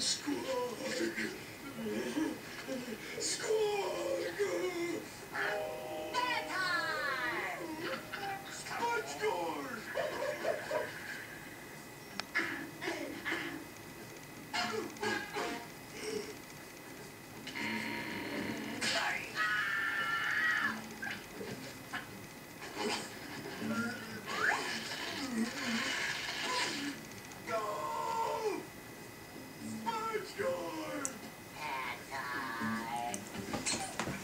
school.